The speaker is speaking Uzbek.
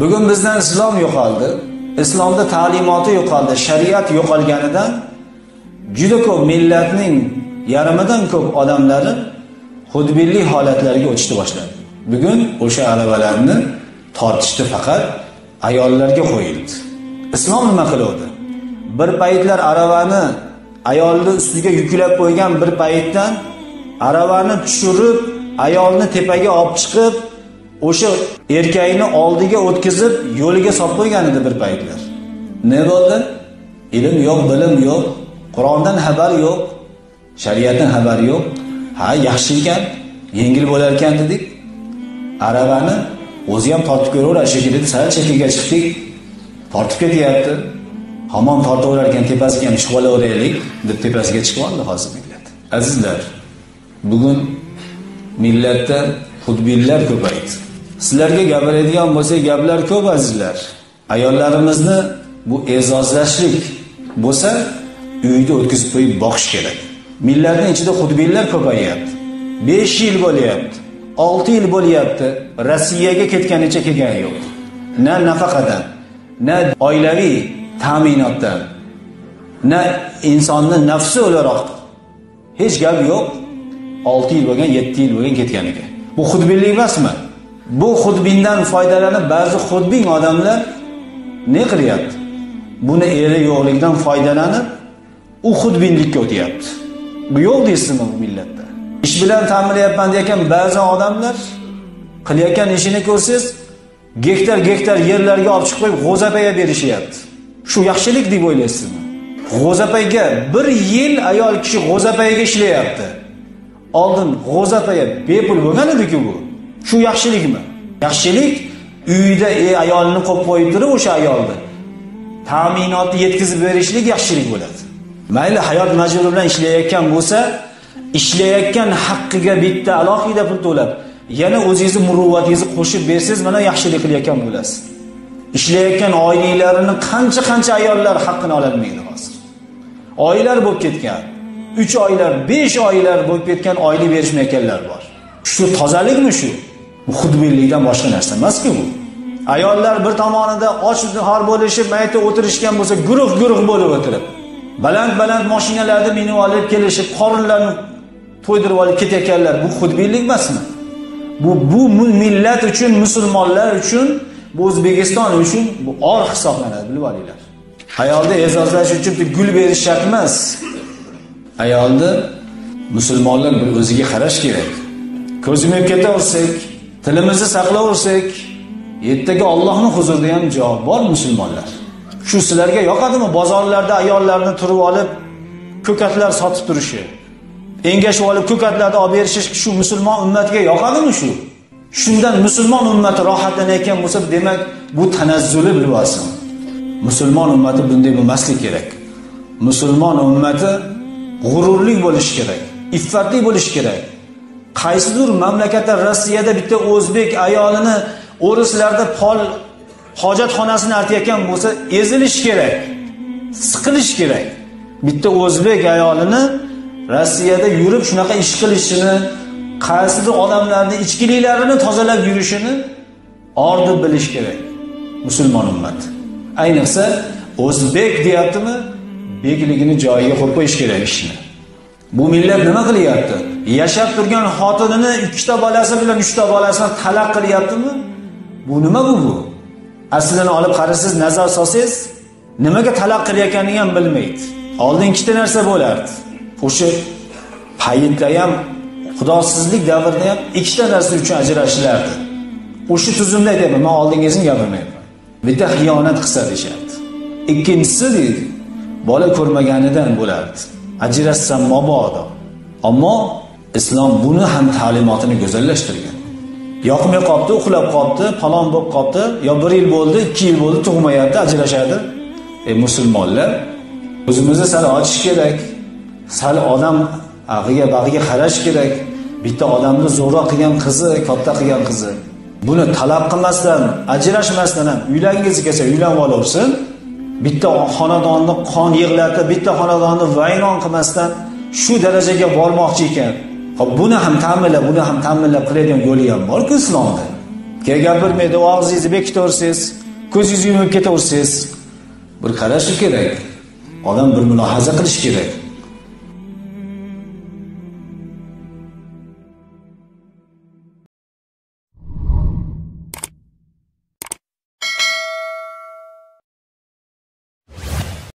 bugun bizdan islom yo'qoldi. Islomda ta'limoti yo'qoldi. Shariat yo'qolganidan juda ko'p millatning yarmidan ko'p odamlari xudbinlik holatlariga o'tishni boshladi. Bugun o'sha aravalarni tortishdi faqat ayollarga qo'yildi. Islom nima qildi? bir paytlar aravani ayolni ustiga yuklab qo'ygan bir paytdan aravani tushirib ayolni tepaga olib chiqib o'sha erkakni oldiga o'tkazib yo'liga solib qo'ygan edi bir paytlar. Ne bo'ldi? Ilm yo'q bilim yo'q qur'ondan xabar yo'q shariatdan xabar yo'q. Ha yaxshi ekan yengil bo'lar ekan dedik. Aravani o'zi ham tortib ko'raverar shekilli sal chekkaga chiqdik. Tortib ketyapti. Hamon tortaverar ekan tepasiga ham chiqib olaveraylik deb tepasiga chiqib oldi hozir millat. Azizlar bugun millatda xudbinlar ko'paydi. Sizlarga gapiradigan bo'lsak gaplar ko'p azizlar. Ayollarimizni bu e'zozlashlik bo'lsa uyda o'tkazib qo'yib boqish kerak. Millatni ichida xudbinlar ko'payyapti besh yil bo'lyapti olti yil bo'lyapti rossiyaga ketganicha kelgani yo'q. Na nafaqadan na oilaviy ta'minotdan na insonni nafsi o'laroq. Hech gap yo'q. Olti yil bo'lgan yetti yil bo'lgan ketganiga bu xudbinlik emasmi? Bu xudbindan foydalanib ba'zi xudbin odamlar ne qilyapti? Buni eri yo'qligidan foydalanib u xudbinlikka o'tyapti. Bu yo'q deysizmi bu millatda? Ish bilan ta'minlayapman deyotgan ba'zi odamlar qilayotgan ishini ko'rsangiz gektar gektar yerlarga olib chiqib qo'yib g'o'zapaga berishyapti. Shu yaxshilik deb o'ylaysizmi? G'o'zapaga bir yil ayol kishi g'o'zapayaga ishlayapti. Oldin g'o'zataga bepul bo'lgan ediku bu. Shu yaxshilikmi? Yaxshilik uyida ayolini e, ayolni qo'yib qo'yib turib o'sha ayolni. Ta'minotni yetkazib berishlik yaxshilik bo'ladi. Mayli hayot majburi bilan ishlayotgan bo'lsa ishlayotgan haqqiga bitta alohida pul to'lab yana o'zingizni muruvvatingizni qo'shib bersangiz mana yaxshilik qilayotgan bo'lasiz. Ishlayotgan oyliklarini qancha qancha ayollar haqqini ololmaydi hozir? Oylar bo'lib ketgan. Uch oylar besh oylar bo'lib ketgan oylik berishmayotganlar bor. Shu tozalikmi shu? Bu xudbinlikdan boshqa narsa emasku bu. Ayollar bir tomonida och har bo'lishib mayda o'tirishgan bo'lsa guruh guruh bo'lib o'tirib baland baland mashinalarni minib olib kelishib qorinlarini to'ydirib olib ketayotganlar bu xudbinlik emasmi? Bu bu millat uchun musulmonlar uchun bu o'zbekiston uchun bu or hisoblanadi bilib olinglar. Ayolni e'zozlash uchun gul berish shart emas. Ayolni musulmonlar bir o'ziga qarash kerak. Ko'z yumib ketaversak tilimizni saqlaversak ertaga ollohni huzurida ham javob bor musulmonlar. Shu sizlarga yoqadimi bozorlarda ayollarni turib olib ko'katlar sotib turishi? Engashib olib ko'katlarni olib berishish shu musulmon ummatiga yoqadimi shu? Shundan musulmon ummati rohatlanayotgan bo'lsa demak bu tanazzuli bilib olsin. Musulmon ummati bunday bo'lmasligi kerak. Musulmon ummati g'ururli bo'lishi kerak iffatli bo'lishi kerak. Qaysidir mamlakatda rossiyada bitta o'zbek ayolini o'rislarda pol hojatxonasini artayotgan bo'lsa ezilish kerak siqilish kerak. Bitta o'zbek ayolini rossiyada yurib shunaqa ish qilishini qaysidir odamlarni ichkiliklarini tozalab yurishini or bilish kerak musulmon ummat. Ayniqsa o'zbek deyaptimi? Bekligini joyiga qo'yib qo'yish kerak ishni. Bu millat nima qilyapti? Yashab turgan xotinini ikkita bolasi bilan uchta bolasini talab qilyaptimi? Bu nima bu bu? Aslini olib qarasangiz nazar solsangiz nimaga talab qilayotganini ham bilmaydi. Oldin ikkita narsa bo'lardi. O'sha paytda ham xudosizlik davrida ham ikkita narsa uchun ajrashilardi o'sha tuzumda aytyapman man oldingisini gapirmayapman bitta xiyonat qilsa deyishardi ikkinchisi deydi bola ko'rmaganidan bo'lardi. Ajrassam mabodo ammo islom buni ham ta'limotini go'zallashtirgan. Yoqmay qolibdi uxlab qolibdi palon bo'lib qolibdi. Yo bir yil bo'ldi ikki yil bo'ldi tug'mayapti ajrashadi. E musulmonlar o'zimizni sal ochish kerak. Sal odam ag'iga bag'iga qarash kerak. Bitta odamni zo'rroq qilgan qizi katta qilgan qizi. Buni talab qilmasdan ajrashmasdan ham uylangisi kelsa uylanib olaversin bitta xonadonni qon yig'latib bitta xonadonni vayron qilmasdan shu darajaga bormoqchi ekan Hop buni ham ta'minlab, buni ham ta'minlab qiladigan yo'li ham bor-ku islomda. Keyin gapirmaydi, og'zingizni bekitaversangiz, ko'zingizni yumib ketaversangiz, bir qarashi kerak. Odam bir mulohaza qilish kerak.